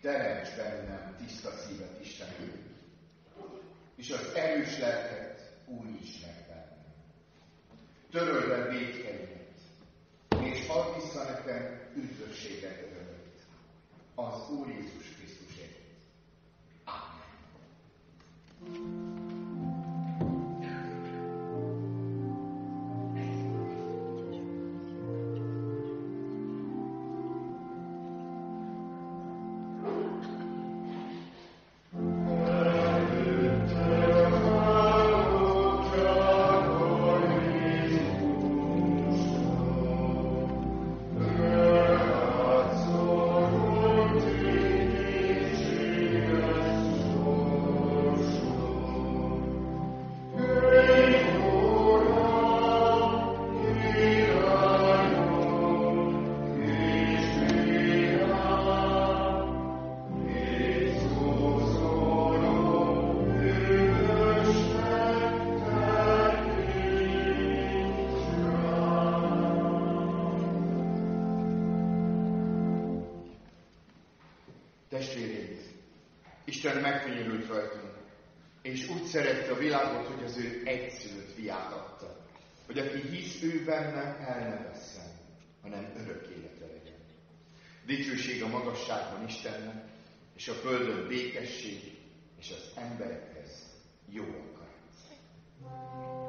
Teremts bennem tiszta szívet, Istenem, és az erős lelket újíts meg bennem. Töröld el védkeimet, és add vissza nekem üdvösséget örömét az Úr Jézus Krisztusért. Amen. Testvéreim, Isten megkönyörült rajtunk, és úgy szerette a világot, hogy az ő egyszülött fiát adta, hogy aki hisz ő benne, el ne vesszen, hanem örök élete legyen. Dicsőség a magasságban Istennek, és a földön békesség, és az emberekhez jó akarat.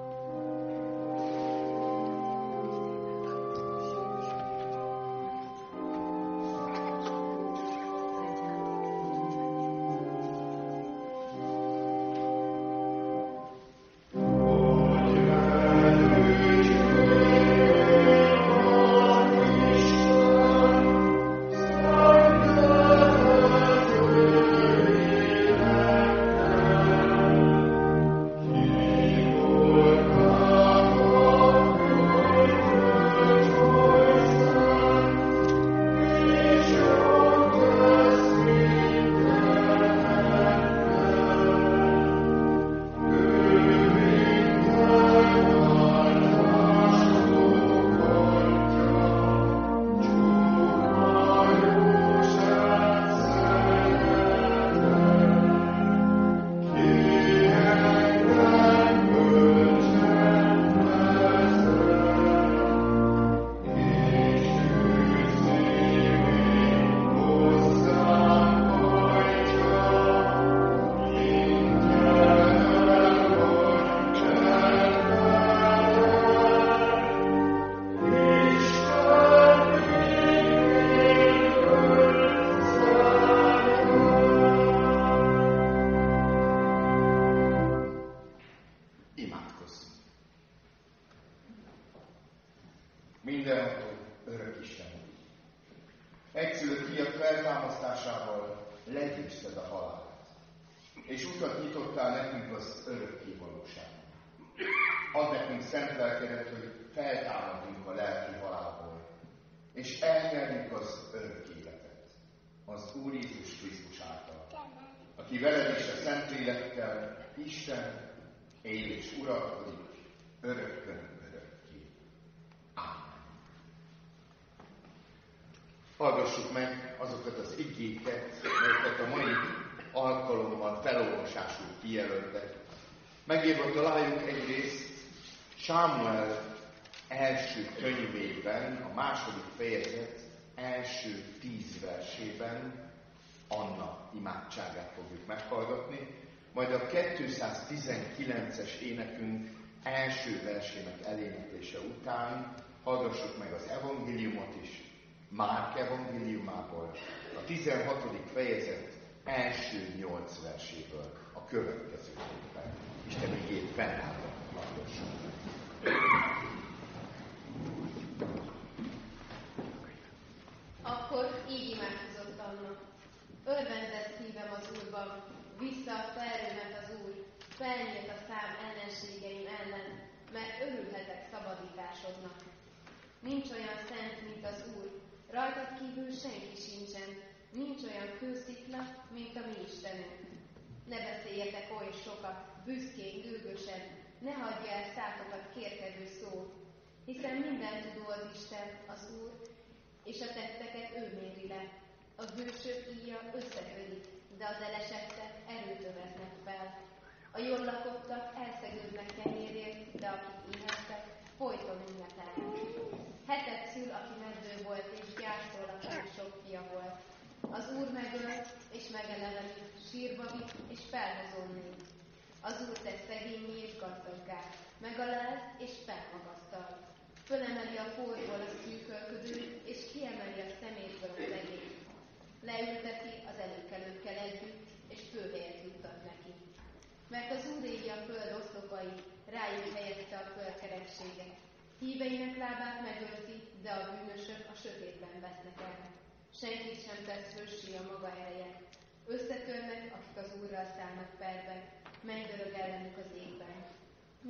Az Úr Jézus Krisztus által, aki veled és a Szentlélekkel Isten él és uralkodik örökkön örökké. Ámen. Hallgassuk meg azokat az igéket, melyeket a mai alkalommal felolvasásul kijelöltek. Megírva találjuk egyrészt Sámuel első könyvében, a második fejezet első tíz versében Anna imádságát fogjuk meghallgatni, majd a 219-es énekünk első versének eléneklése után hallgassuk meg az evangéliumot is, Márk evangéliumából, a 16. fejezet első nyolc verséből a következő évben. Isten igét fennállva hallgassuk. Akkor így imádkozott Anna. Örvendett szívem az Úrban, visszaadta erőmet az Úr, felnyílt a szám ellenségeim ellen, mert örülhetek szabadításodnak. Nincs olyan szent, mint az Úr, rajtad kívül senki sincsen, nincs olyan kőszikla, mint a mi Istenünk. Ne beszéljetek oly sokat, büszkén, gőgösen, ne hagyja el szátokat kérkedő szó, hiszen minden tudó az Isten, az Úr, és a tetteket ő méri le. A bősök íja összeködik, de az elesettek erőt öveznek fel. A jól lakottak elszegődnek kenyérért, de akik éhettek, folyton ünnepelnek. Hetet szül, aki meddő volt, és gyászol, aki sok fia volt. Az Úr megöl, és megelevenít, sírba vitt, és felhozó nép. Az Úr tesz szegényi és gazdaggá, megalál és felmagasztal. Fölemeli a porból a szűkölködőt, és kiemeli a szemétből az egész leülteti az előkelőkkel együtt, és főhelyet juttat neki. Mert az Úr égi a föld oszlopai, rájuk helyezte a földkerekséget. Híveinek lábát megőrzi, de a bűnösök a sötétben vesznek el. Senkit sem tesz rössé a maga ereje. Összetörnek, akik az Úrral szállnak perbe, megdörög ellenük az égben.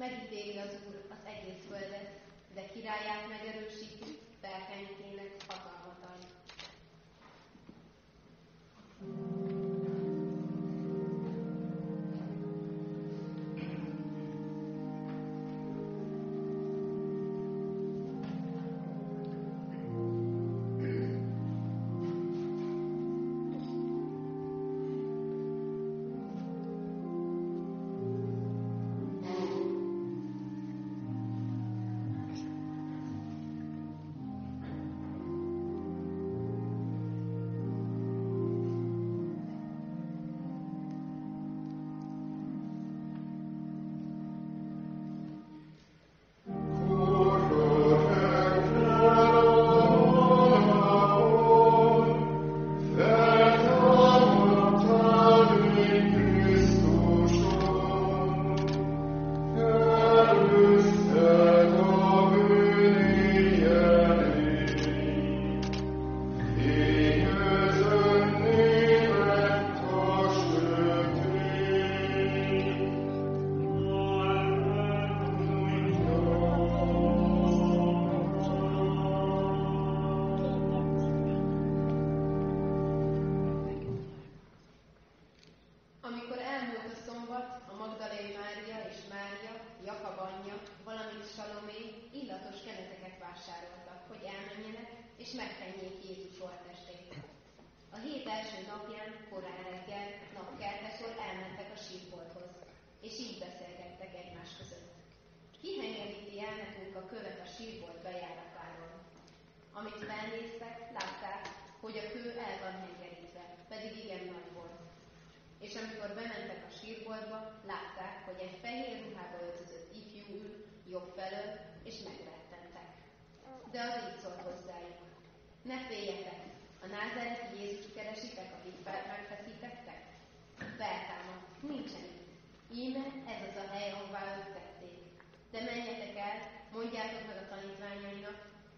Megítéli az Úr az egész földet, de királyát megerősíti, felkenyítének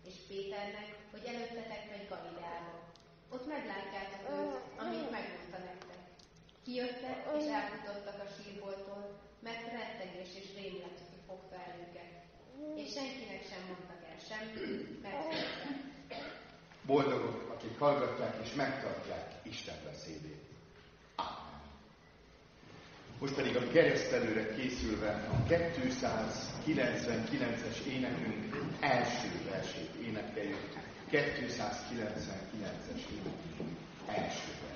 és Péternek, hogy előttetek megy Galileába. Ott meglátjátok őt, amit megmondta nektek. Kijöttek és elfutottak a sírboltól, mert rettegés és rémület fogta el őket. És senkinek sem mondtak el semmit, mert féltek. Boldogok, akik hallgatják és megtartják Isten beszédét. Amen. Most pedig a keresztelőre készülve a 200 299-es énekünk első versét énekeljük. 299-es énekünk első versét.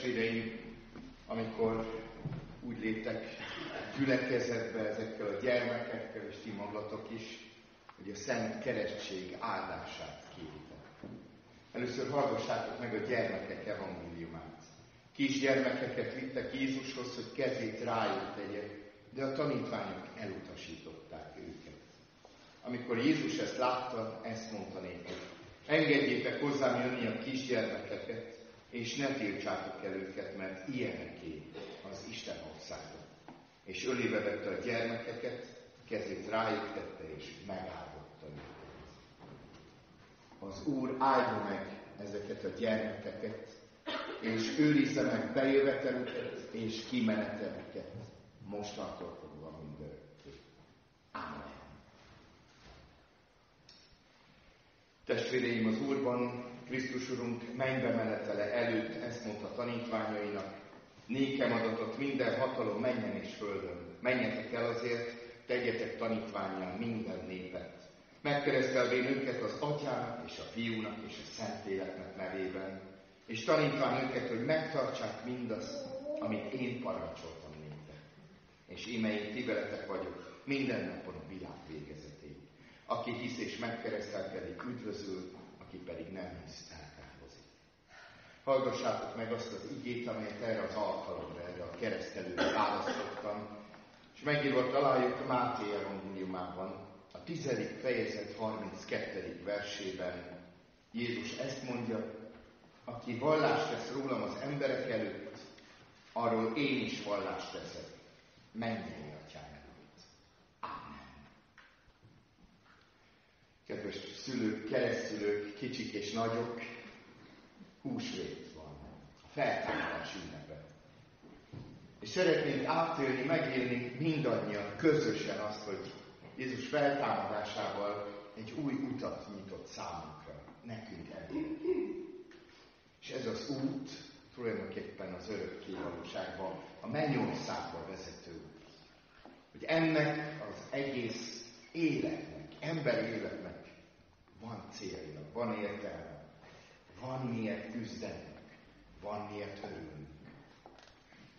Testvéreim, amikor úgy léptek gyülekezetbe ezekkel a gyermekekkel, és ti magatok is, hogy a Szent Keresztség áldását kéritek. Először hallgassátok meg a gyermekek evangéliumát. Kisgyermekeket vittek Jézushoz, hogy kezét rájuk tegye, de a tanítványok elutasították őket. Amikor Jézus ezt látta, ezt mondta nékik. Engedjétek hozzám jönni a kisgyermekeket, és ne tiltsátok el őket, mert ilyeneké az Isten országa. És ölébe vette a gyermekeket, kezét rájuk tette, és megáldotta őket. Az Úr áldja meg ezeket a gyermekeket, és őrizze meg bejövetelüket és kimenetelüket, mostantól fogva mindörökké. Amen. Testvéreim az Úrban, Krisztus Urunk mennybe menetele előtt ezt mondta tanítványainak, nékem adatot minden hatalom menjen és földön. Menjetek el azért, tegyetek tanítványán minden népet. Megkeresztelvén őket az atyának és a fiúnak és a szentléleknek nevében, és tanítván őket, hogy megtartsák mindazt, amit én parancsoltam néktek. És íme én ti veletek vagyok minden napon a világ végezetéig. Aki hisz és megkeresztelkedik, üdvözül, aki pedig nem hisz, elkározik. Hallgassátok meg azt az igét, amelyet erre az alkalomra, erre a keresztelőre választottam, és megírva találjuk Máté evangéliumában, a tizedik fejezet 32. versében Jézus ezt mondja, aki vallást tesz rólam az emberek előtt, arról én is vallást teszek. Mennyei atyám előtt. Amen. Kedves szülők, keresztülők, kicsik és nagyok, húsvét van. A feltámadás ünnepe. És szeretnénk átélni, megélni mindannyian közösen azt, hogy Jézus feltámadásával egy új utat nyitott számunkra, nekünk elég. És ez az út tulajdonképpen az örökké valóságban, a mennyországba vezető út. Hogy ennek az egész életnek, emberi életnek van célja, van értelme, van miért küzdenünk, van miért örülnünk.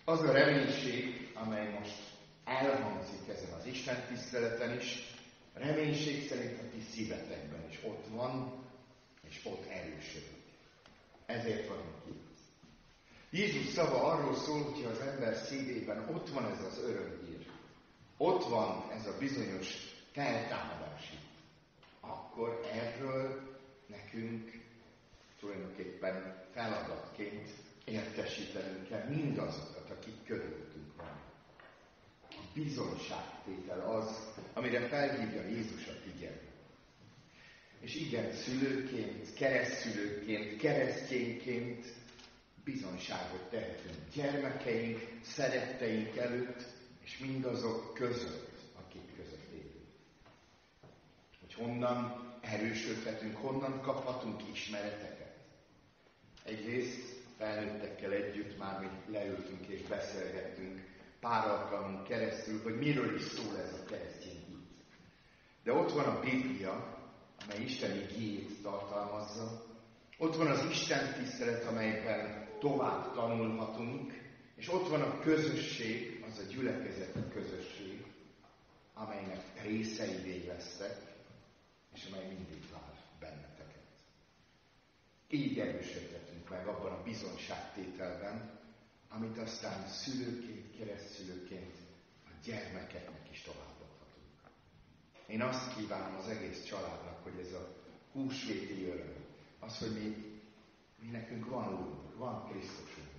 Az a reménység, amely most elhangzik ezen az Isten tiszteleten is, reménység szerint a ti szívetekben is ott van, és ott erősödik. Ezért vagyunk itt. Jézus szava arról szól, hogy az ember szívében ott van ez az örömhír, ott van ez a bizonyos feltámadási, akkor erről nekünk tulajdonképpen feladatként értesítenünk kell mindazokat, akik körülöttünk van. A bizonyságtétel az, amire felhívja Jézus a figyelmet. És igen, szülőként, keresztszülőként, keresztényként bizonyságot tehetünk gyermekeink, szeretteink előtt, és mindazok között, akik között élünk. Hogy hogy honnan erősödhetünk, honnan kaphatunk ismereteket. Egyrészt felnőttekkel együtt már mi leültünk és beszélgettünk pár alkalmunk keresztül, hogy miről is szól ez a keresztény hit. De ott van a Biblia, amely Isten igényét tartalmazza, ott van az Isten tisztelet, amelyben tovább tanulhatunk, és ott van a közösség, az a gyülekezet közösség, amelynek részeivé lesztek, és amely mindig vár benneteket. Így erősödhetünk meg abban a bizonságtételben, amit aztán szülőként, keresztszülőként a gyermekeknek is továbbadhatunk. Én azt kívánom az egész családnak, hogy ez a húsvéti öröm, az, hogy mi, mi nekünk van Úrunk, van Krisztusunk,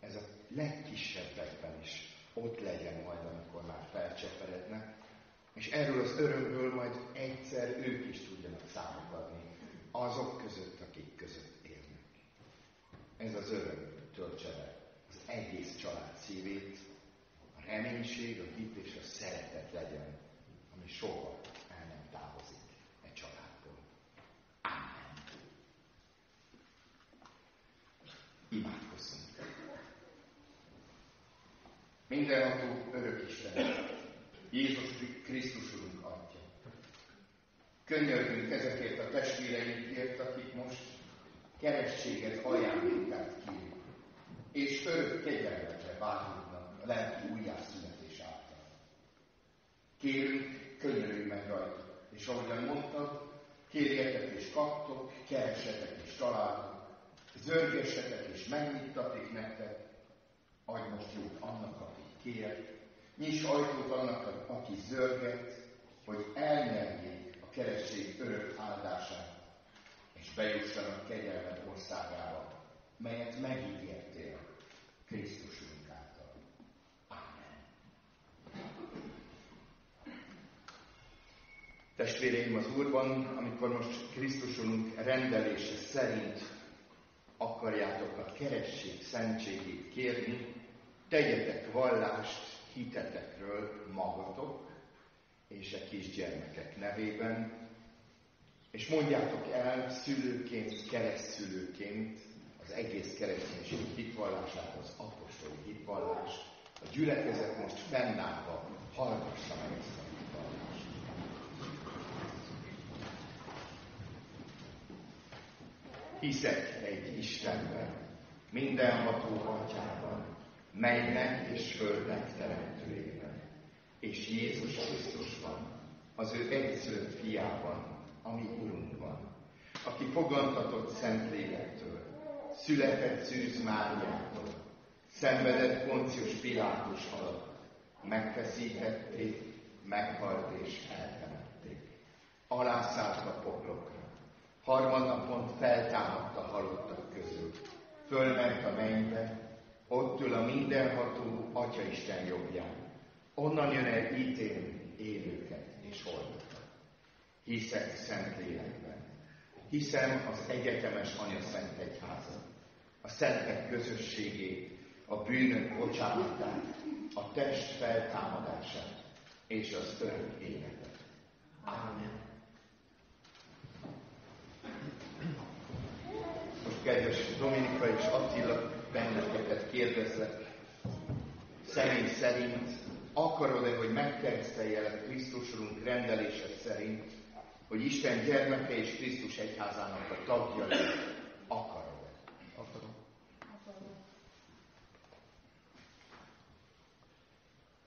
ez a legkisebbekben is ott legyen majd, amikor már felcseperednek, és erről az örömből majd egyszer ők is tudjanak számot adni azok között, akik között élnek. Ez az öröm töltse be az egész család szívét, a reménység, a hit és a szeretet legyen, ami soha el nem távozik egy családból. Amen. Imádkozzunk. Mindenható örök Isten, Jézus Krisztus Urunk Atya. Könyörgünk ezekért a testvéreinkért, akik most kerességet ajándékát kérik, és örök kegyelmetre várhatnak a lelki újjászületés által. Kérünk, könyörülj meg rajta, és ahogyan mondtad, kérjetek és kaptok, keresetek és találtok, zörgessetek és megnyittatik nektek, adj most jót annak, aki kér, nyiss ajtót annak, aki zörget, hogy elnyerjék a keresztség örök áldását, és bejussanak kegyelmet országába, melyet megígértél Krisztusunk által. Amen. Testvéreim az Úrban, amikor most Krisztusunk rendelése szerint akarjátok a keresség szentségét kérni, tegyetek vallást hitetekről magatok és a kisgyermekek nevében, és mondjátok el szülőként, keresztszülőként az egész kereszténység hitvallását, az apostoli hitvallást. A gyülekezet most fennállva hallgassa meg ezt a hitvallást. Hiszek egy Istenben, mindenható atyában, mennek és földnek teremtőjében, és Jézus Krisztusban, az ő egyszülött fiában, ami Urunk van, aki fogantatott szent lélektől, született Szűz Máriától, szenvedett Poncius Pilátus alatt, megfeszítették, meghalt és eltemették. Alászállt a poklokra, harmadnapon feltámadt a halottak közül, fölment a mennybe, ott ül a mindenható Atya Isten jobbján. Onnan jön el ítélni élőket és holdokat. Hiszek szent lélekben. Hiszem az egyetemes Anya Szent Egyházat, a szentek közösségét, a bűnök bocsánatát, a test feltámadását és az örök életet. Amen. Most kedves Dominika és Attila, benneteket kérdezlek, személy szerint, akarod-e, hogy megkereszteljelek Krisztus Urunk rendelése szerint, hogy Isten gyermeke és Krisztus egyházának a tagja Akarod-e? Akarom.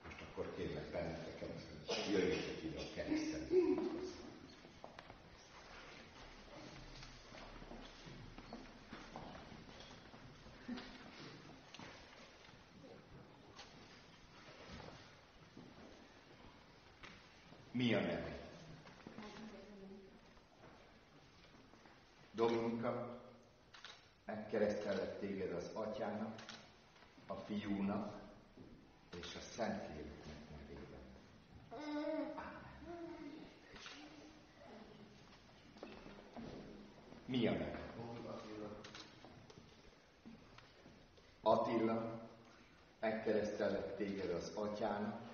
Most akkor kérlek benneteket, hogy jöjjetek ide a keresztelni. Mi a neve? Dominika, megkeresztelett téged az atyának, a fiúnak és a Szentléleknek nevében. Mi a neve? Attila, megkeresztelett téged az atyának,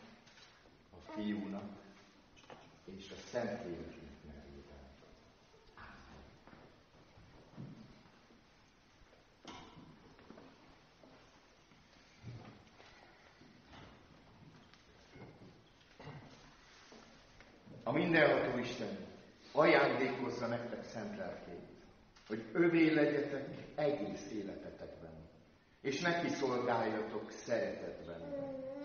a fiúnak és a Szent Lélek nevében. Ámen. A mindenható Isten ajándékozza nektek szent lelkét, hogy övé legyetek egész életetekben, és neki szolgáljatok szeretetben,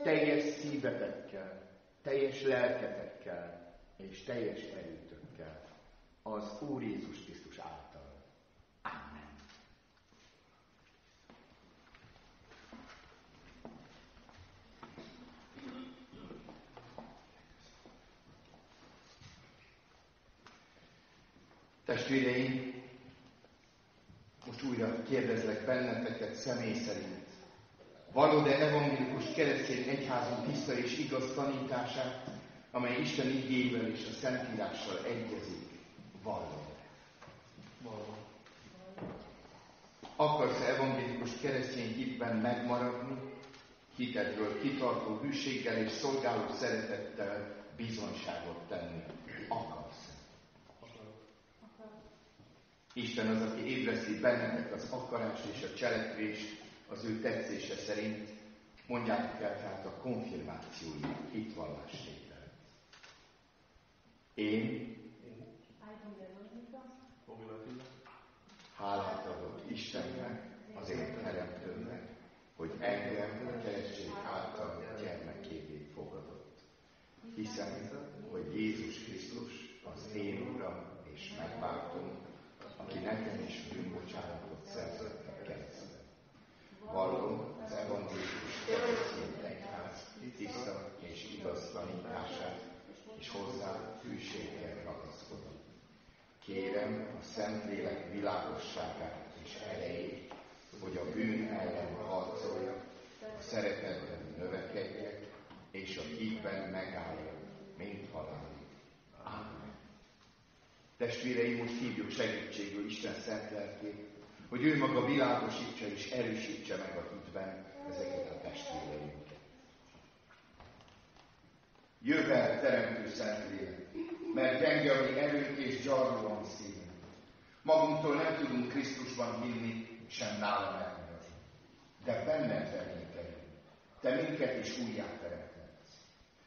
teljes szívetekkel, teljes lelketekkel, és teljes erőtökkel az Úr Jézus Krisztus által. Amen. Testvéreim, most újra kérdezlek benneteket személy szerint. Való-e evangélikus keresztény egyházunk tiszta és igaz tanítását, amely Isten igével és a Szentírással egyezik? Való. Való. Akarsz-e evangélikus keresztény hitben megmaradni, hitedről kitartó hűséggel és szolgáló szeretettel bizonyságot tenni? Akarsz. Isten az, aki ébreszti bennetek az akarást és a cselekvést az ő tetszése szerint, mondjátok el tehát a konfirmációi hitvallástételt. Én hálát adok Istennek, az én teremtőmnek, hogy engem a keresztség által gyermekévé fogadott. Hiszem, hogy Jézus Krisztus az én Uram és megváltom, aki nekem is bűnbocsánatot szerzett a kereszten. Vallom az evangélikus keresztény egyház tiszta és igaz tanítását, és hozzá hűséggel ragaszkodom. Kérem a Szentlélek világosságát és erejét, hogy a bűn ellen harcoljak, a szeretetben növekedjek, és a hitben megálljak, mint halálig. Amen. Testvéreim, most hívjuk segítségül Isten szent lelkét, hogy ő maga világosítsa és erősítse meg a hitben ezeket a testvéreinket. Jövel teremtő Szentlélek, mert gyenge a mi erőnk és gyarló a mi szívünk. Magunktól nem tudunk Krisztusban hinni, sem nála megmaradni. De benned reménykedünk. Te minket is újjá teremthetsz.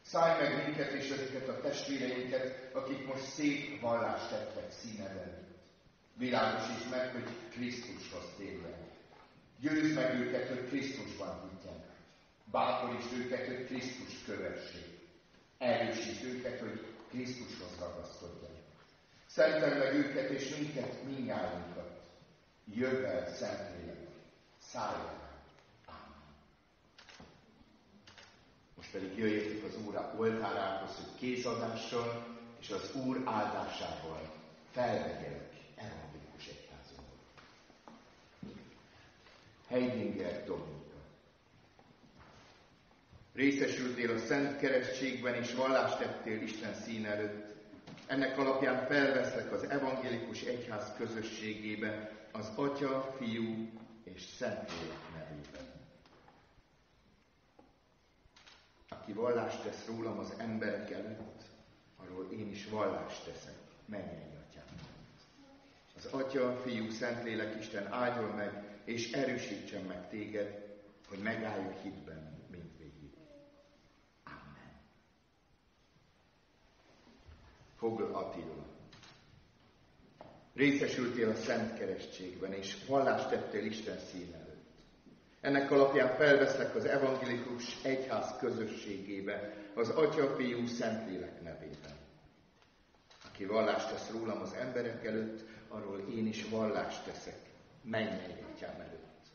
Szállj meg minket és ezeket a testvéreinket, akik most szép vallást tettek színed előtt. Világosíts meg, hogy Krisztushoz térjenek. Győzd meg őket, hogy Krisztusban higgyenek. Bátorítsd őket, hogy Krisztus kövessék. Erősítsd őket, hogy Krisztushoz ragaszkodjanak. Szentel meg őket és minket, minnyájunkat. Jövel, Szentlélek, szállj Amen. Most pedig jöjjetek az Úr oltárához, hogy kézadással és az Úr áldásával felvegyelek evangélikus egyházunk. Heidinger Dominika. Részesültél a Szent Keresztségben és vallást tettél Isten szín előtt. Ennek alapján felveszlek az evangélikus egyház közösségébe az Atya, Fiú és Szentlélek nevében. Aki vallást tesz rólam az emberek előtt, arról én is vallást teszek, mennyei atyám. Az Atya, Fiú, Szentlélek Isten áldjon meg, és erősítsen meg téged, hogy megállj a hitben mindvégig. Amen. Fogl Attila. Részesültél a Szent Keresztségben, és vallást tettél Isten szín előtt. Ennek alapján felveszlek az evangélikus egyház közösségébe, az Atya, Fiú, Szentlélek nevében. Aki vallást tesz rólam az emberek előtt, arról én is vallást teszek, mennyei atyám előtt.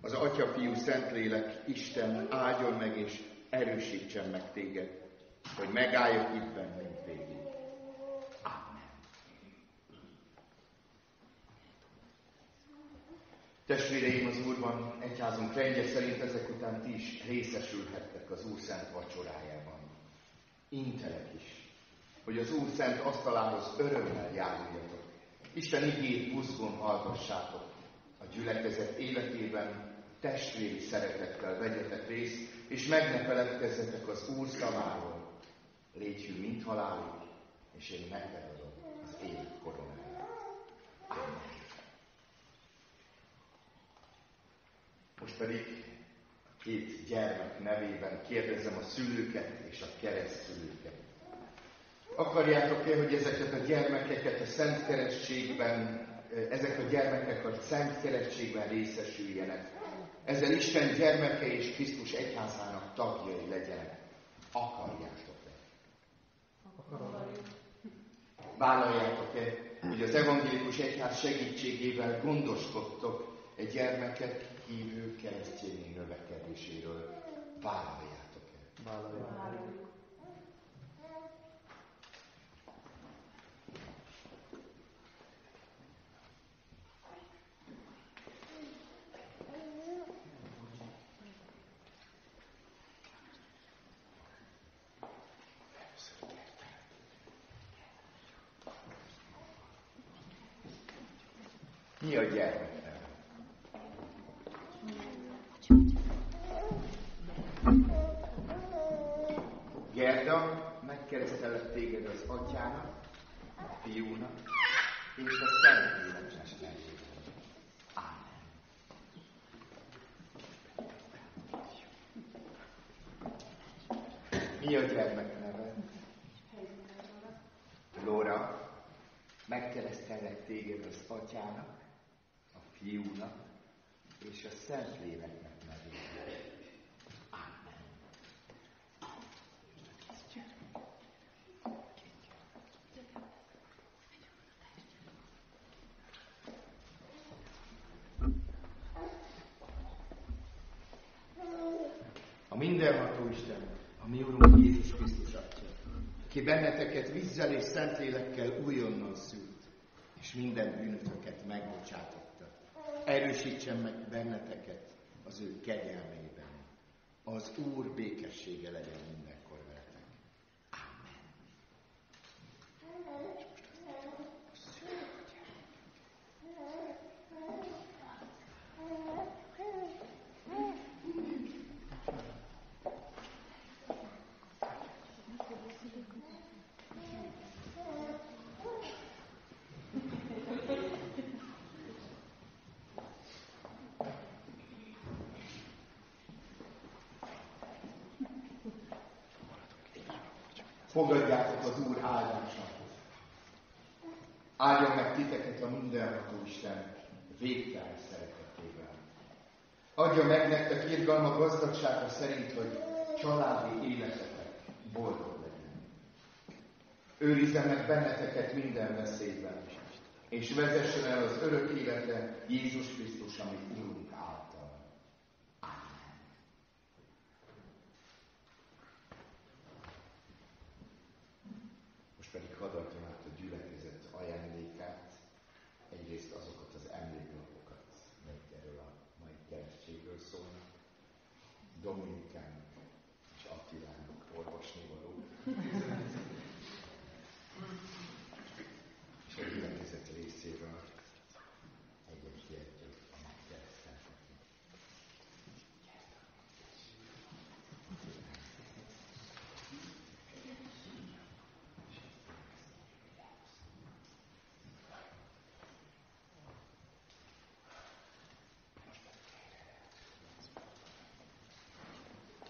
Az Atya, Fiú, Szentlélek, Isten áldjon meg és erősítsen meg téged, hogy megálljuk itt bennünk végig. Amen. Testvéreim az Úrban, egyházunk rendje szerint ezek után ti is részesülhettek az Úr szent vacsorájában. Intelek is, hogy az Úr szent asztalához örömmel járuljatok. Isten igét buzgón hallgassátok. A gyülekezet életében testvéri szeretettel vegyetek részt, és meg ne feledkezzetek az Úr szaváról. Légy mint halálig, és én neked adom az élet koronáját. Amen. Most pedig a két gyermek nevében kérdezem a szülőket és a keresztülőket. Akarjátok-e, hogy ezeket a gyermekeket a Szent Kerességben, ezek a gyermekek a Szent Kerességben részesüljenek? Ezzel Isten gyermeke és Krisztus egyházának tagjai legyenek. Akarjátok-e? Vállaljátok-e, hogy az evangélikus egyház segítségével gondoskodtok egy gyermeket hívő keresztényi növekedéséről? Vállaljátok. Mi a gyermeknek? Gerda megkeresztelett téged az atyának, a fiúnak és a szent léleknek nevében. Ámen. Mi a gyermek neve? Lóra, megkeresztelett téged az atyának, Fiúnak és a Szentléleknek nevében. Amen. A mindenható Isten, a mi Urunk Jézus Krisztus Atya, ki benneteket vízzel és szentlélekkel újonnan szült, és minden bűnötöket megbocsátott erősítsen meg benneteket az ő kegyelmében. Az Úr békessége legyen mindenkor veletek. Amen. Fogadjátok az Úr áldását. Áldjon meg titeket a mindenható Isten végtelen szeretetével. Adja meg nektek irgalma gazdagsága szerint, hogy családi életetek boldog legyen. Őrizze meg benneteket minden veszélyben, és vezessen el az örök életre Jézus Krisztus, amit Urunk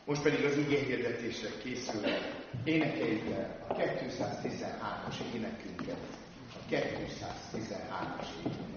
Most pedig az igény hirdetésre készül. Énekeljük el a 213-as énekünket. A 213-as énekünket.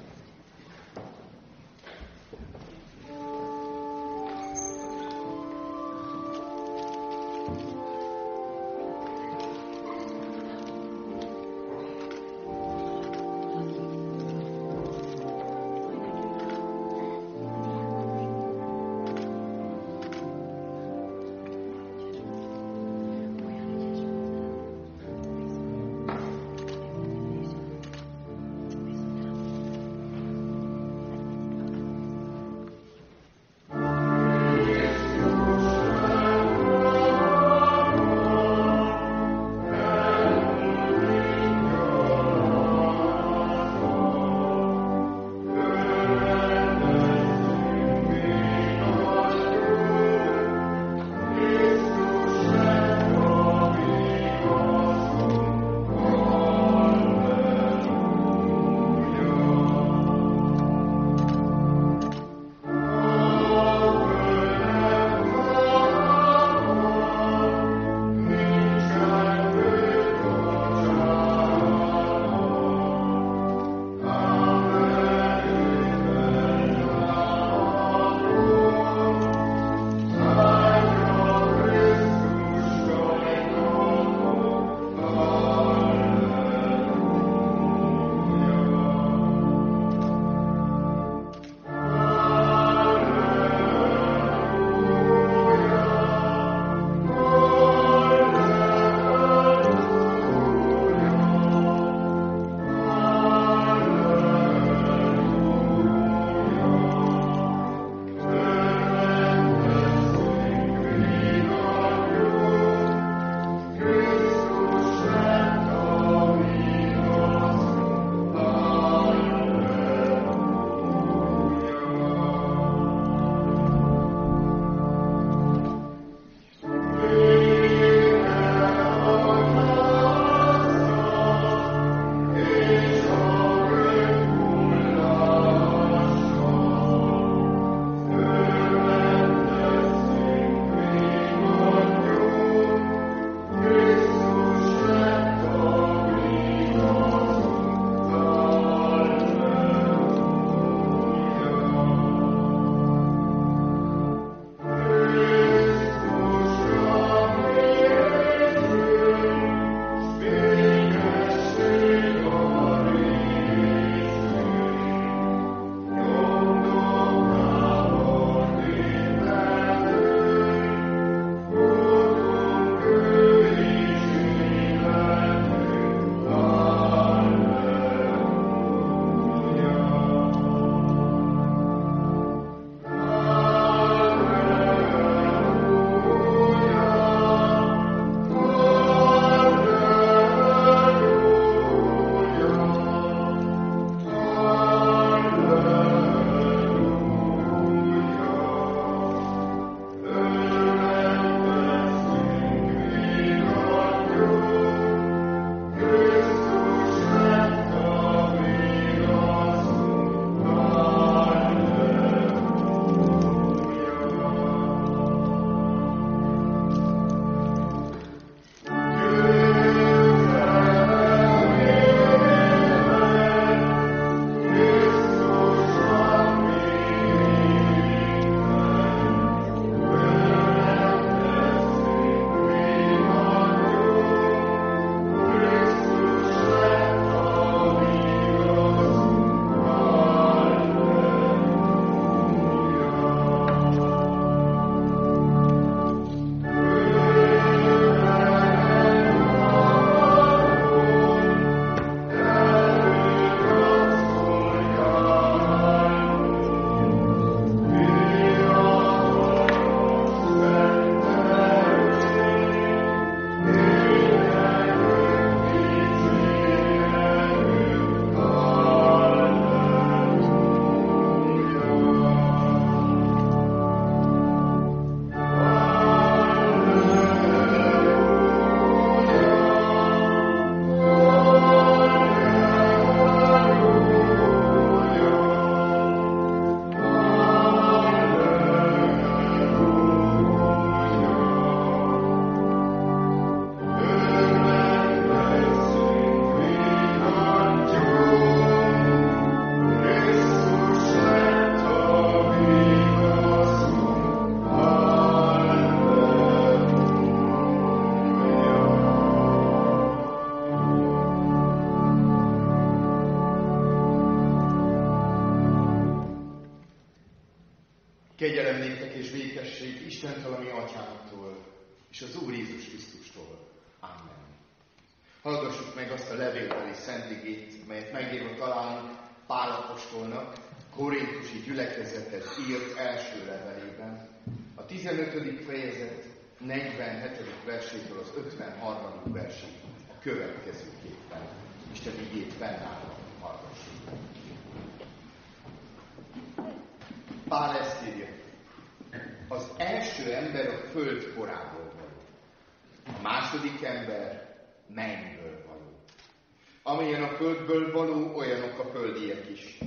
Amilyen a földből való, olyanok a földiek is.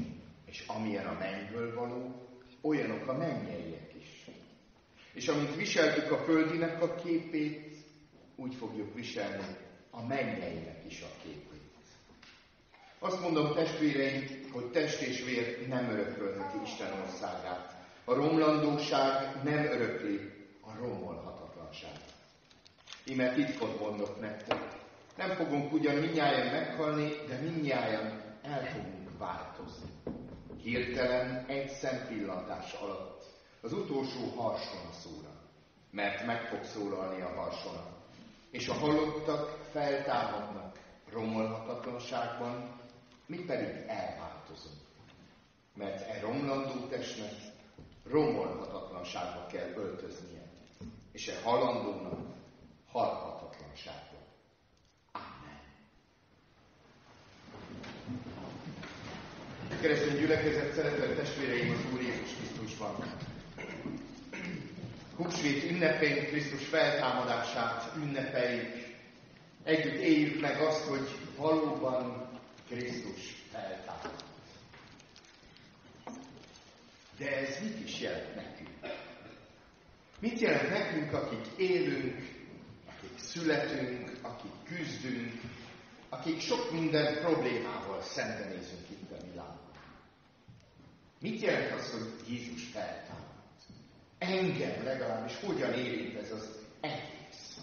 És amilyen a mennyből való, olyanok a mennyeiek is. És amint viseltük a földinek a képét, úgy fogjuk viselni a mennyeinek is a képét. Azt mondom, testvéreim, hogy test és vér nem örökölheti Isten országát. A romlandóság nem örökli a romolhatatlanság. Íme titkot mondok nektek. Nem fogunk ugyan minnyáján meghalni, de minnyáján el fogunk változni. Hirtelen egy szempillantás alatt az utolsó harsona szóra, mert meg fog szólalni a harsona. És a halottak feltámadnak romolhatatlanságban, mi pedig elváltozunk. Mert e romlandó testnek romolhatatlanságba kell öltöznie, és e halandónak halhatatlanságba. Amen. Keresztény gyülekezet, szeretett testvéreim az Úr Jézus Krisztusban. Húsvét ünnepén Krisztus feltámadását ünnepeljük. Együtt éljük meg azt, hogy valóban Krisztus feltámadt. De ez mit is jelent nekünk? Mit jelent nekünk, akik élünk, akik születünk, akik küzdünk, akik sok minden problémával szembenézünk itt? Mit jelent az, hogy Jézus feltámadt? Engem legalábbis hogyan érint ez az egész?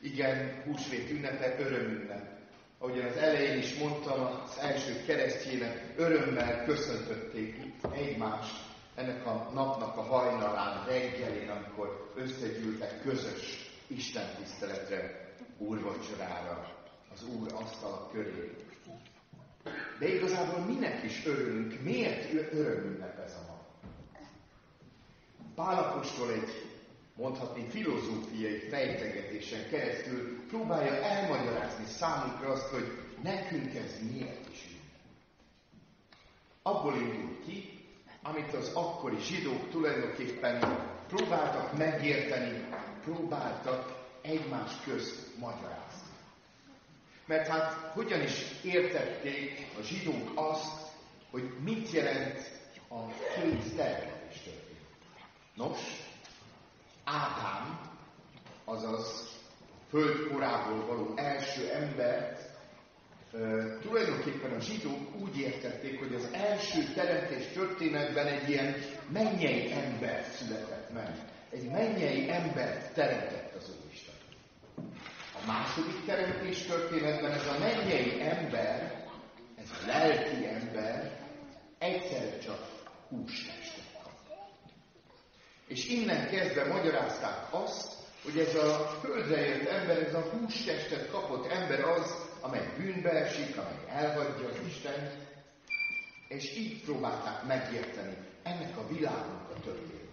Igen, húsvét ünnepe, örömünnep. Ahogyan az elején is mondtam, az első keresztjének örömmel köszöntötték itt egymást ennek a napnak a hajnalán, reggelén, amikor összegyűltek közös Isten tiszteletre, úrvacsorára, az Úr asztala köré. De igazából minek is örülünk? Miért örömünnep ez a nap? Pálapostól egy mondhatni filozófiai fejtegetésen keresztül próbálja elmagyarázni számunkra azt, hogy nekünk ez miért is jó. Abból indul ki, amit az akkori zsidók tulajdonképpen próbáltak megérteni, próbáltak egymás közt magyarázni. Mert hát hogyan is értették a zsidók azt, hogy mit jelent a két teremtés történet. Nos, Ádám, azaz föld korából való első embert, Uh, tulajdonképpen a zsidók úgy értették, hogy az első teremtés történetben egy ilyen mennyei ember született meg. Egy mennyei embert teremtett második teremtés történetben ez a mennyei ember, ez a lelki ember egyszerre csak hústestet kap. És innen kezdve magyarázták azt, hogy ez a földre jött ember, ez a hústestet kapott ember az, amely bűnbe esik, amely elhagyja az Isten, és így próbálták megérteni ennek a világnak a történését.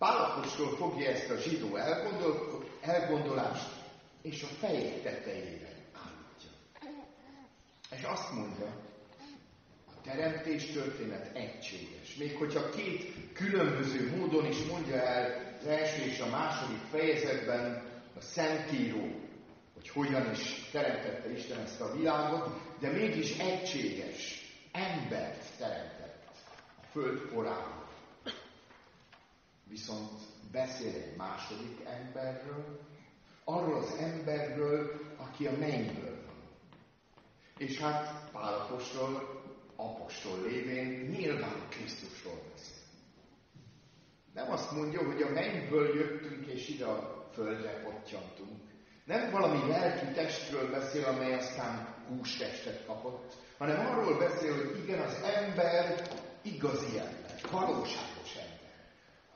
Pálapostól fogja ezt a zsidó elgondol, elgondolást, és a fejét tetejére állítja. És azt mondja, a teremtés történet egységes. Még hogyha két különböző módon is mondja el az első és a második fejezetben a Szentíró, hogy hogyan is teremtette Isten ezt a világot, de mégis egységes embert teremtett a föld korából. Viszont beszél egy második emberről, arról az emberről, aki a mennyből van. És hát Pálapostól, apostol lévén nyilván Krisztusról beszél. Nem azt mondja, hogy a mennyből jöttünk, és ide a földre pottyantunk, nem valami lelki testről beszél, amely aztán hústestet kapott, hanem arról beszél, hogy igen, az ember igazi ember, valóságos ember.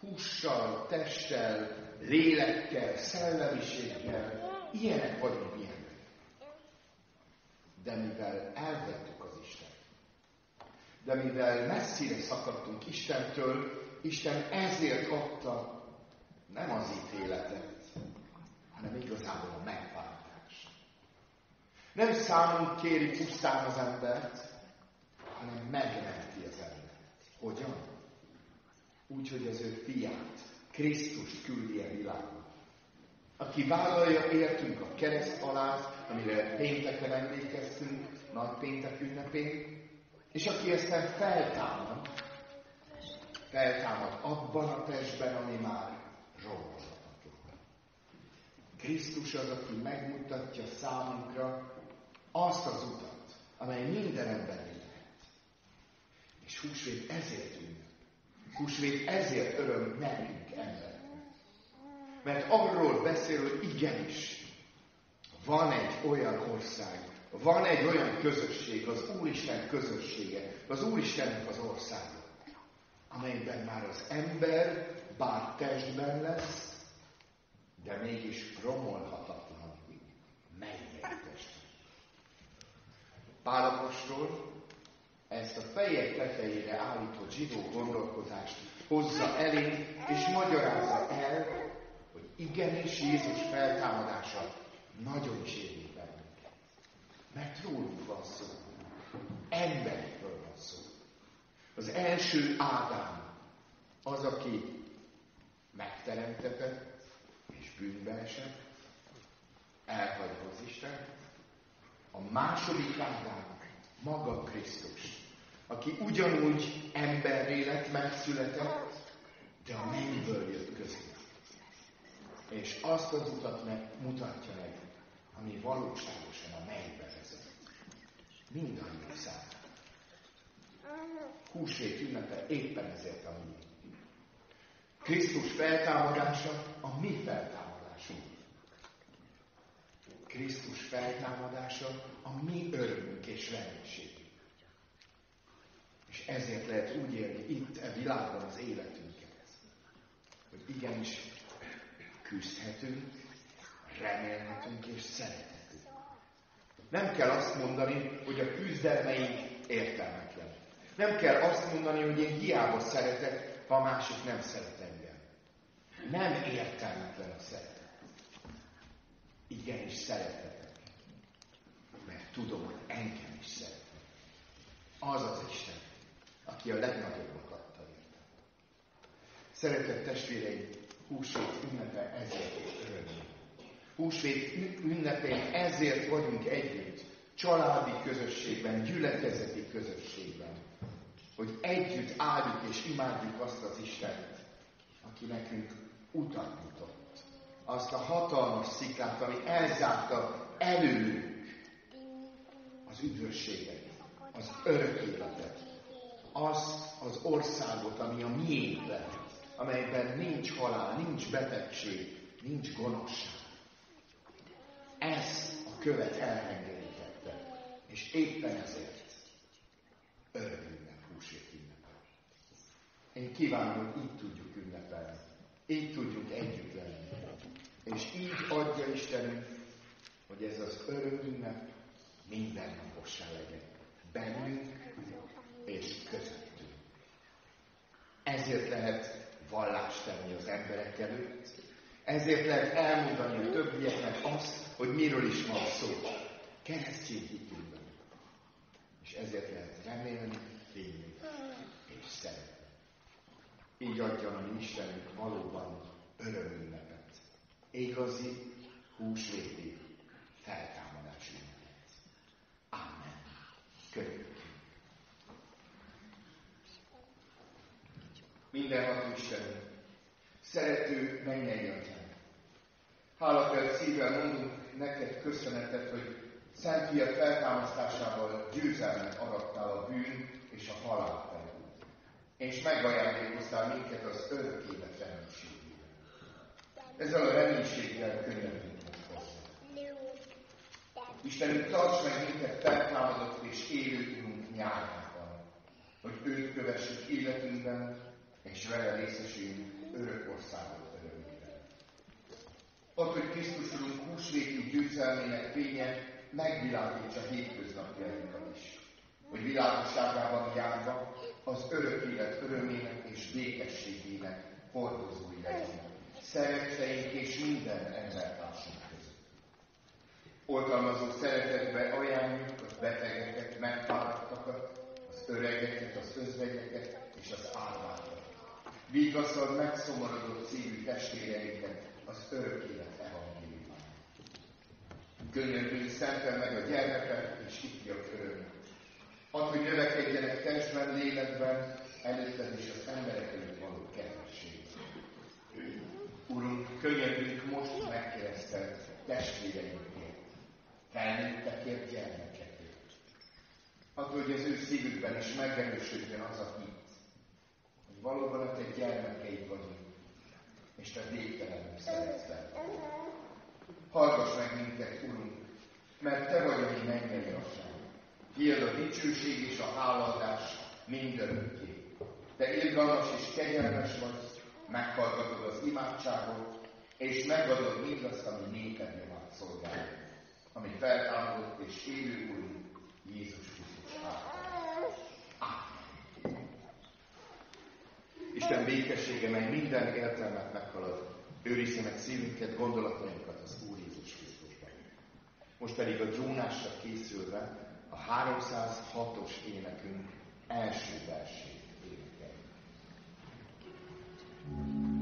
Hússal, testtel, lélekkel, szellemiséggel, ilyenek vagyunk emberek. De mivel elvettük az Isten, de mivel messzire szakadtunk Istentől, Isten ezért adta nem az ítéletet, hanem igazából a megváltást. Nem számunk kéri pusztán az embert, hanem megmenti az embert. Hogyan? Úgy, hogy az ő fiát, Krisztust küldi a világba. Aki vállalja értünk a kereszt alá, amire pénteken emlékeztünk, nagy péntek ünnepén, és aki aztán feltámad, feltámad abban a testben, ami már romolhatatlan. Krisztus az, aki megmutatja számunkra azt az utat, amely minden ember lehet. És húsvét ezért ünnep. Húsvét ezért öröm nekünk ember. Mert arról beszél, hogy igenis, van egy olyan ország, van egy olyan közösség, az Úristen közössége, az Úristennek az országa, amelyben már az ember bár testben lesz, de mégis romolhatatlan mennyei testben. Pálapostól ezt a fejek tetejére állított zsidó gondolkodást hozza elé, és magyarázza el, hogy igenis Jézus feltámadása nagyon is érint bennünket. Mert rólunk van szó. Emberekről van szó. Az első Ádám az, aki megteremtetett és bűnbe esett, elhagyva az Isten. A második Ádám maga Krisztus, aki ugyanúgy emberré lett, megszületett, de a mennyből jött közé. És azt az utat meg, mutatja meg, ami valóságosan a mennybe vezet. Mindannyiunk számára. Húsvét ünnepe éppen ezért a mi. Krisztus feltámadása a mi feltámadásunk. Krisztus feltámadása a mi örömünk és reménységünk. Ezért lehet úgy élni itt, e világban az életünket, hogy igenis küzdhetünk, remélhetünk és szerethetünk. Nem kell azt mondani, hogy a küzdelmeink értelmetlen. Nem kell azt mondani, hogy én hiába szeretek, ha a másik nem szeret engem. Nem értelmetlen a szeretet. Igenis szeretetek. Mert tudom, hogy engem is szeret. Az az Isten, aki a legnagyobbat adta érte. Szeretett testvéreim, húsvét ünnepe ezért örömmel. Húsvét ünnepén ezért vagyunk együtt, családi közösségben, gyülekezeti közösségben, hogy együtt áldjuk és imádjuk azt az Istent, aki nekünk utat mutat. Azt a hatalmas sziklát, ami elzárta előlünk az üdvösséget, az örök életet, azt az országot, ami a miénk amelyben nincs halál, nincs betegség, nincs gonoszság. Ez a követ elrendelítette, és éppen ezért örömünknek húsét ünnepel. Én kívánom, hogy így tudjuk ünnepelni, így tudjuk együtt lenni, és így adja Istenünk, hogy ez az örömünnep mindennapossá legyen. Bennünk és közöttünk. Ezért lehet vallást tenni az emberek előtt, ezért lehet elmondani a többieknek azt, hogy miről is van szó. Keresztény hitünkben. És ezért lehet remélni, félni és szeretni. Így adja a mi Istenünk valóban örömünnepet. Igazi, húsvéti feltámadás ünnepet. Amen. Köszönjük. Mindenható Isten, szerető mennyei atyánk. Hálakelt szívvel mondunk neked köszönetet, hogy Szent Fiat feltámasztásával győzelmet aradtál a bűn és a halál felül. És megajándékoztál minket az örök élet reménységével. Ezzel a reménységgel könnyedünk hozzá. Istenünk, tarts meg minket feltámadott és élő úrunk nyárában, hogy őt kövessük életünkben, és vele részesüljünk örök országot örömére. Ott, hogy Krisztus Urunk húsvéti győzelmének fénye megvilágítsa hétköznapjainkat is. Hogy világosságában járva az örök élet örömének és békességének hordozói legyenek. Szeretteink és minden embertársunk között. Oltalmazó szeretetbe ajánljuk a betegeket, megfáradtakat, az öregeket, az özvegyeket és az árvákat. Vigaszad megszomorodott szívű testvéreinket az örök élet evangéliumán. Könyörgünk szentel meg a gyermekek és ifjak örömét. Add, hogy növekedjenek testben, lélekben, előtted és az emberek előtt való kedvesség. Urunk, könyörgünk most megkeresztelt testvéreinkért, felnőttekért, gyermekekért. Add, hogy az ő szívükben is megerősödjön az a valóban a te gyermekeid vagyunk, és te végtelenül szeretsz Hallgass meg minket, Urunk, mert Te vagy a mi mennyei atyánk. Tiéd a dicsőség és a háladás mindörökké. Te irgalmas és kegyelmes vagy, meghallgatod az imádságot, és megadod mindazt, ami néked javát szolgál, ami feltámadott és élő Úrunk, Jézus Krisztus Isten békessége, mely minden értelmet meghalad, őrizze meg szívünket, gondolatainkat az Úr Jézus Krisztusban. Most pedig a drónásra készülve a 306-os énekünk első versét énekeljük. Testvéreim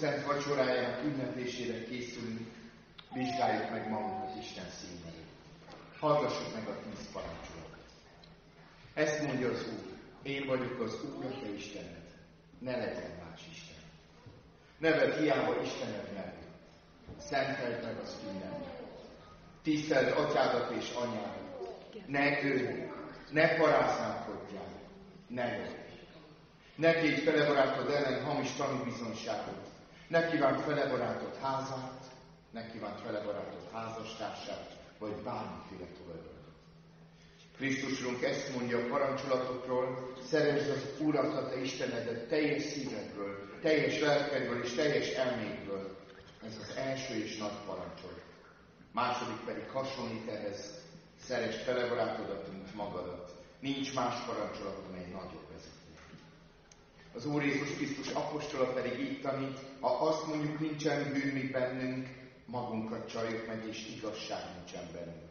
szent vacsorájának ünneplésére készülünk, vizsgáljuk meg magunkat Isten színei. Hallgassuk meg a tíz parancsolatot. Ezt mondja az Úr, én vagyok az Úr, a te Istened, ne legyen más Isten. Neved hiába Istened nevét. Szenteld meg az ünnemet. Tiszteld atyádat és anyádat. Ne ölj, ne paráználkodjál, ne lopj. Ne tégy fele barátod ellen hamis tanúbizonyságot. Ne kívánt fele barátod házát, ne kívánt fele barátod házastársát, vagy bármiféle tulajdon. Krisztusunk ezt mondja a parancsolatokról, szeresd az Urat, a te Istenedet teljes szívedből, teljes lelkedből és teljes elmédből. Ez az első és nagy parancsolat. Második pedig hasonlít ehhez, szeresd fele barátodat, mint magadat. Nincs más parancsolat, amely nagyobb az Úr Jézus Krisztus apostola pedig így tanít, ha azt mondjuk nincsen bűn mi bennünk, magunkat csaljuk meg, és igazság nincsen bennünk.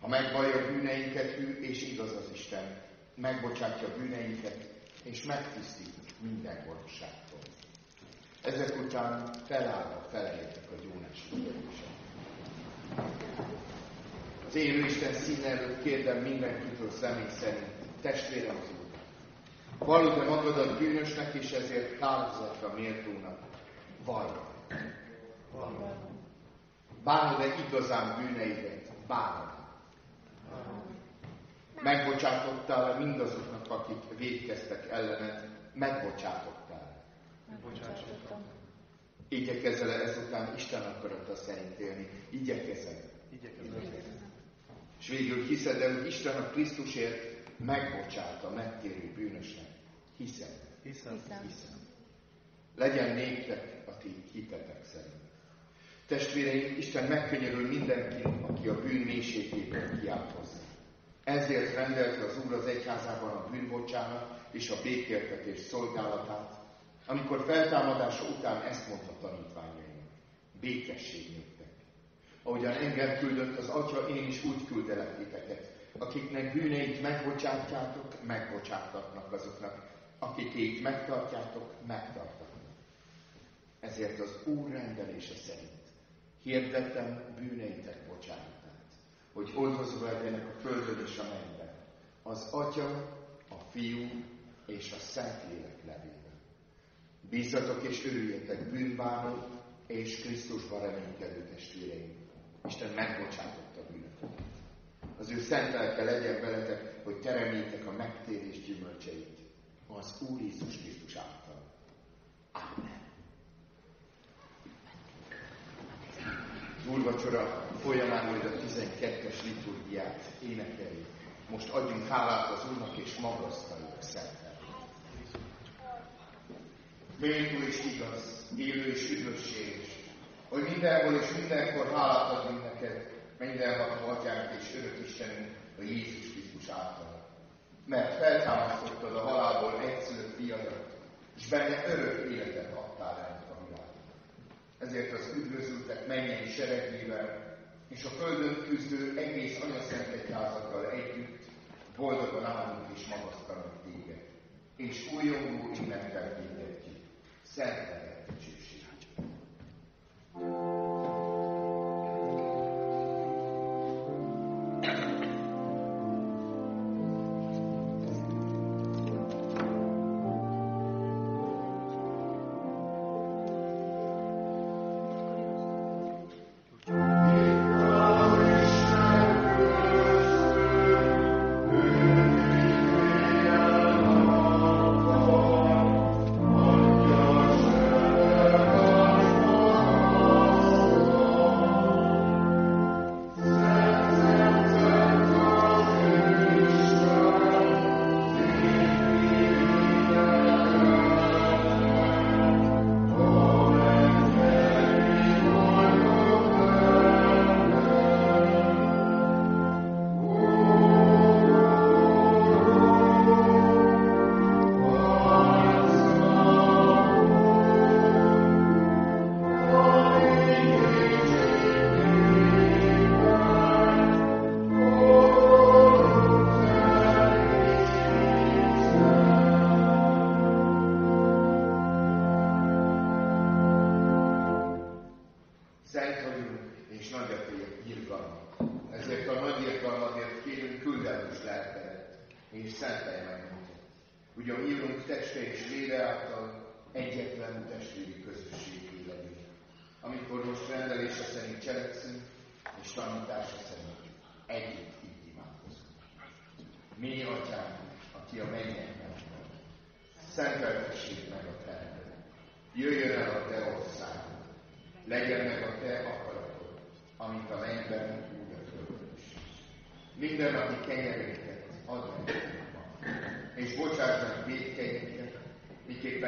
Ha megvallja bűneinket, ő és igaz az Isten, megbocsátja bűneinket, és megtisztít minden gonoszságtól. Ezek után felállva felejtek a gyónás Az élő Isten színe előtt kérdem mindenkitől személy szerint, testvérem az Vallod-e magadat bűnösnek, és ezért kározatra méltónak? Vallod. Bánod-e igazán bűneidet? Bánod. Megbocsátottál-e mindazoknak, akik védkeztek ellened? Megbocsátottál. Megbocsátottam. Igyekezzel ezután Isten akarata szerint élni. Igyekezem. Igyekezem. És végül hiszed el, hogy Isten a Krisztusért megbocsát a megtérő bűnösnek. Hiszem. Hiszem. Hiszem. Legyen néktek a ti hitetek szerint. Testvéreim, Isten megkönyörül mindenki, aki a bűn mélységéből kiáll hozzá. Ezért rendelte az Úr az egyházában a bűnbocsánat és a békéltetés szolgálatát, amikor feltámadása után ezt mondta tanítványainak. Békesség néktek. Ahogyan engem küldött az Atya, én is úgy küldelek titeket, akiknek bűneit megbocsátjátok, megbocsátatnak azoknak, akikéit megtartjátok, megtartatnak. Ezért az Úr rendelése szerint hirdetem bűneitek bocsánatát, hogy oldozva legyenek a földön és a mennyben, az Atya, a Fiú és a Szentlélek nevében. Bízzatok és örüljetek bűnbánó és Krisztusban reménykedő testvéreim. Isten megbocsátotta bűnöket. Az ő szent lelke legyen veletek, hogy teremjétek a megtérés gyümölcseit az Úr Jézus Krisztus által. Amen. Úrvacsora folyamán majd a 12-es liturgiát énekeljük. Most adjunk hálát az Úrnak és magasztaljuk szentel. Méltó és igaz, élő és üdvösséges, hogy mindenhol és mindenkor hálát adjunk neked, mindenható atyánk és örök Istenünk, a Jézus Krisztus által. Mert feltámasztottad a halálból egyszülött fiadat, és benne örök életet adtál ennek a világnak. Ezért az üdvözültek mennyei seregével, és a földön küzdő egész anyaszent egyházakkal együtt boldogan állunk és magasztalunk téged, és újongó innentől hirdetjük. Szent neved dicsőségét. Szent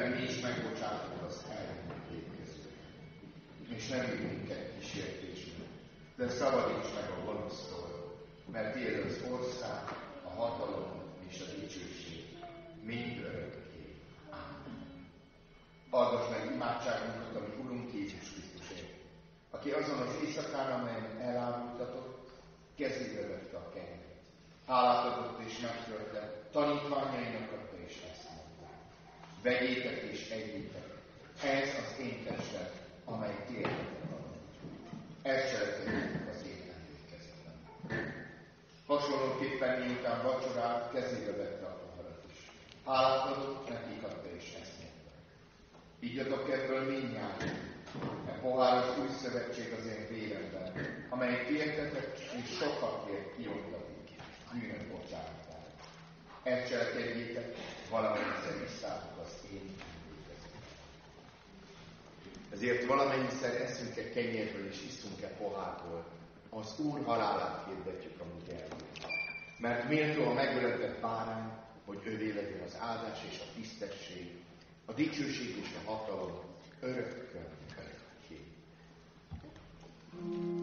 miképpen mi is megbocsátunk az ellenünk védkezőket. És nem vigy minket kísértésbe, de szabadíts meg a gonosztól, mert tiéd az ország, a hatalom és a dicsőség, mind örökké. Amen. Hallgass meg imádságunkat, ami Urunk Jézus Krisztusért, aki azon az éjszakán, amelyen elárultatott, kezébe vette a kenyeret. Hálát adott és megtölte, tanítványainak mondta. Vegyétek és egyétek, ez az én testem, amely ti adott. Ezt cselekedjétek az én emlékezetem. Hasonlóképpen miután vacsorált, kezébe vette a poharat is. Hálát adott, nekik adta és ezt mondta. Igyatok ebből mindnyájan, mert pohár az új szövetség az én véremben, amely értetek és sokakért kiontatik bűnök bocsánatára. Ezt cselekedjétek, valamennyiszer visszátok az én emlékezetem. Ezért valamennyiszer eszünk-e kenyérből és iszunk-e pohárból, az Úr halálát hirdetjük a mi Mert méltó a megöletett bárány, hogy ővé legyen az áldás és a tisztesség, a dicsőség és a hatalom örökkön örökké. Igyatok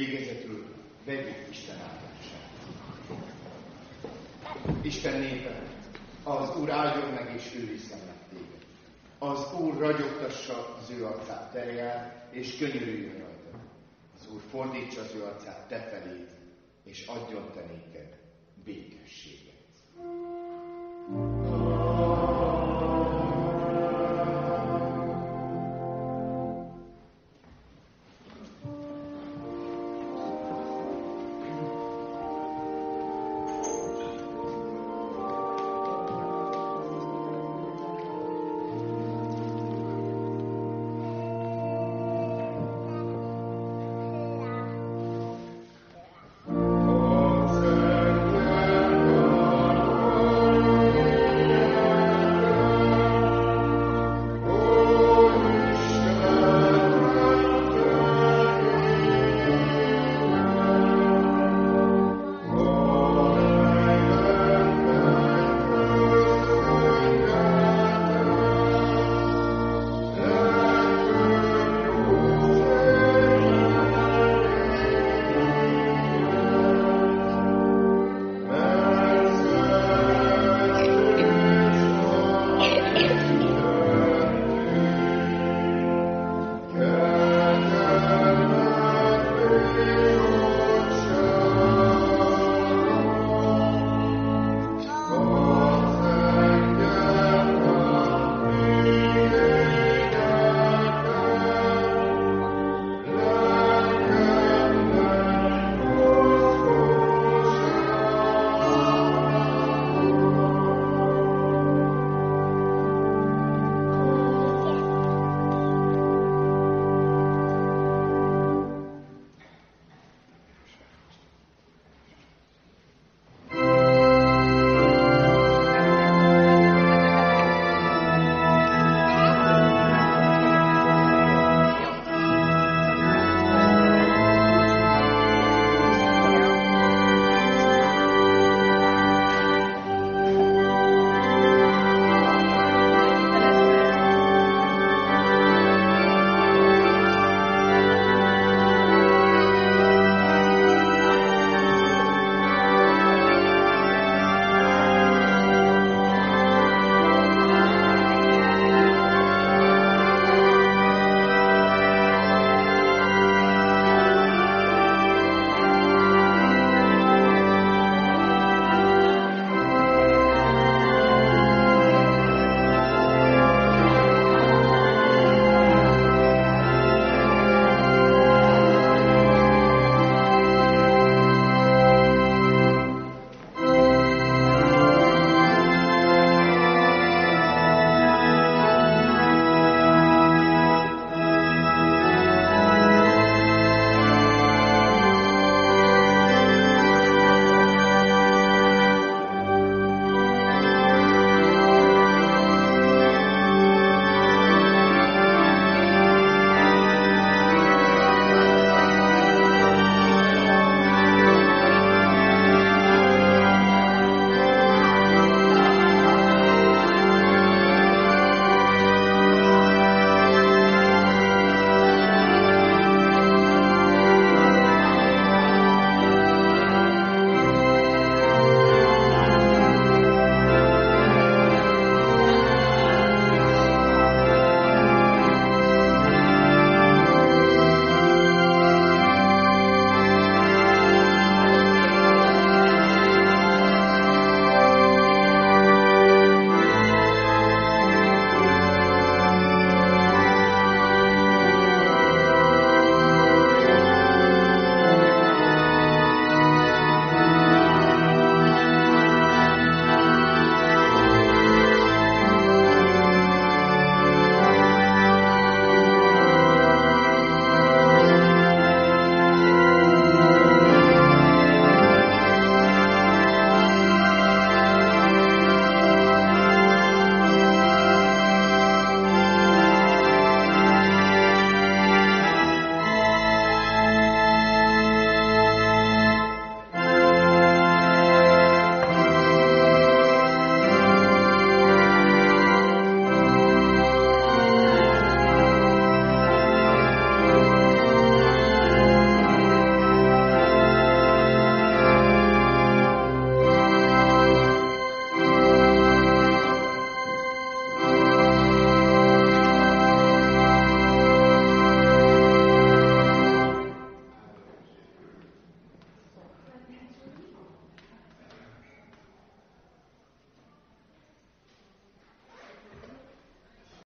Végezetül vegyük Isten áldását. Isten népe, az Úr áldjon meg és őrizzen meg téged. Az Úr ragyogtassa az ő arcát terjel, és könyörüljön rajta. Az Úr fordítsa az ő arcát te feléd, és adjon te néked békességet. thank you